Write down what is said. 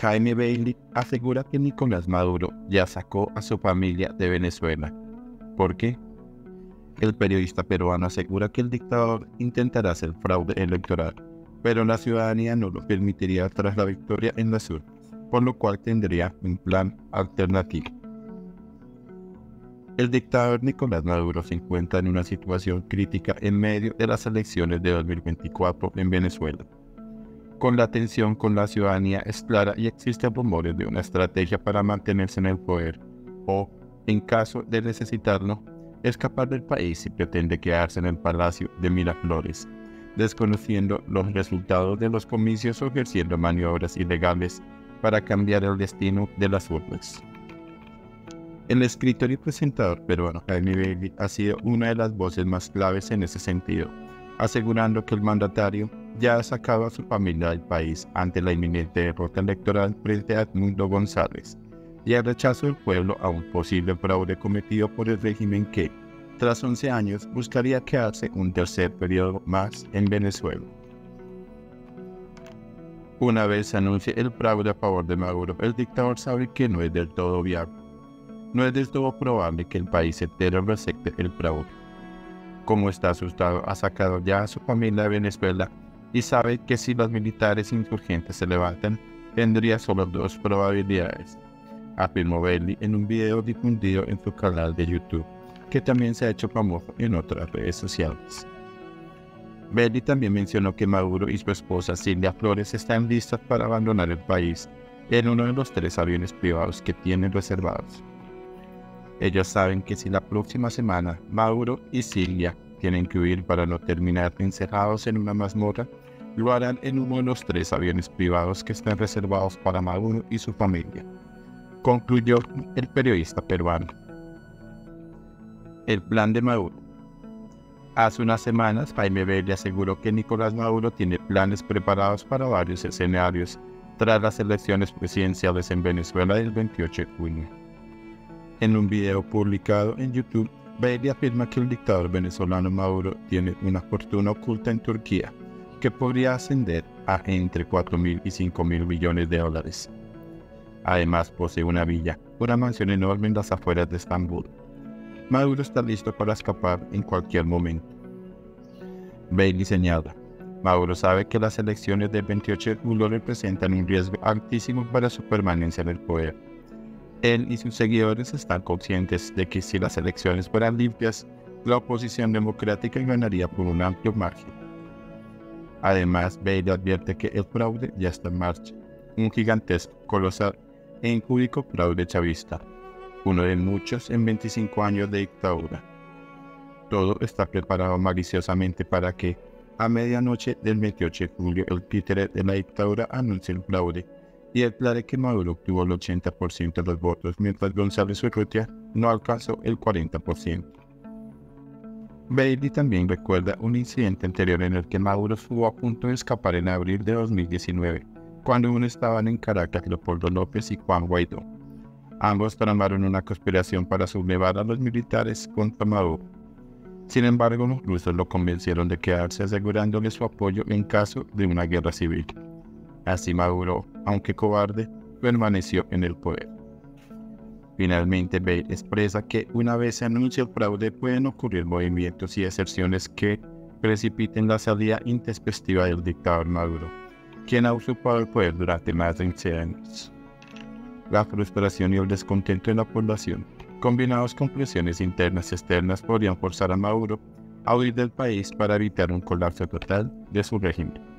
Jaime Bailey asegura que Nicolás Maduro ya sacó a su familia de Venezuela. ¿Por qué? El periodista peruano asegura que el dictador intentará hacer fraude electoral, pero la ciudadanía no lo permitiría tras la victoria en la sur, por lo cual tendría un plan alternativo. El dictador Nicolás Maduro se encuentra en una situación crítica en medio de las elecciones de 2024 en Venezuela. Con la tensión con la ciudadanía es clara y existen rumores de una estrategia para mantenerse en el poder o, en caso de necesitarlo, escapar del país y pretende quedarse en el Palacio de Miraflores, desconociendo los resultados de los comicios o ejerciendo maniobras ilegales para cambiar el destino de las urnas. El escritor y presentador peruano Jaime Bailey ha sido una de las voces más claves en ese sentido, asegurando que el mandatario ya ha sacado a su familia del país ante la inminente derrota electoral frente a Edmundo González y el rechazo del pueblo a un posible fraude cometido por el régimen que, tras 11 años, buscaría quedarse un tercer periodo más en Venezuela. Una vez se anuncie el fraude a favor de Maduro, el dictador sabe que no es del todo viable no es del todo probable que el país entero recepte el fraude. Como está asustado, ha sacado ya a su familia de Venezuela y sabe que si los militares insurgentes se levantan, tendría solo dos probabilidades, afirmó Bailey en un video difundido en su canal de YouTube, que también se ha hecho famoso en otras redes sociales. Bailey también mencionó que Maduro y su esposa Silvia Flores están listas para abandonar el país en uno de los tres aviones privados que tienen reservados. Ellos saben que si la próxima semana Mauro y Silvia tienen que huir para no terminar encerrados en una mazmorra, lo harán en uno de los tres aviones privados que están reservados para Mauro y su familia, concluyó el periodista peruano. El plan de Maduro. Hace unas semanas, Jaime Belli aseguró que Nicolás Maduro tiene planes preparados para varios escenarios tras las elecciones presidenciales en Venezuela del 28 de junio. En un video publicado en YouTube, Bailey afirma que el dictador venezolano Maduro tiene una fortuna oculta en Turquía que podría ascender a entre 4 mil y 5 mil millones de dólares. Además posee una villa, una mansión enorme en las afueras de Estambul. Maduro está listo para escapar en cualquier momento. Bailey señala, Maduro sabe que las elecciones del 28 de julio representan un riesgo altísimo para su permanencia en el poder él y sus seguidores están conscientes de que si las elecciones fueran limpias, la oposición democrática ganaría por un amplio margen. Además, Bailey advierte que el fraude ya está en marcha, un gigantesco, colosal e impúdico fraude chavista, uno de muchos en 25 años de dictadura. Todo está preparado maliciosamente para que, a medianoche del 28 de julio, el títere de la dictadura anuncie el fraude y declaré que Maduro obtuvo el 80% de los votos, mientras González Urrutia no alcanzó el 40%. Bailey también recuerda un incidente anterior en el que Maduro estuvo a punto de escapar en abril de 2019, cuando aún estaban en Caracas Leopoldo López y Juan Guaidó. Ambos tramaron una conspiración para sublevar a los militares contra Maduro. Sin embargo, los rusos lo convencieron de quedarse asegurándole su apoyo en caso de una guerra civil. Así Maduro, aunque cobarde, permaneció en el poder. Finalmente, Bale expresa que una vez se anuncia el fraude pueden ocurrir movimientos y exerciones que precipiten la salida intempestiva del dictador Maduro, quien ha usurpado el poder durante más de 15 años. La frustración y el descontento de la población, combinados con presiones internas y externas, podrían forzar a Maduro a huir del país para evitar un colapso total de su régimen.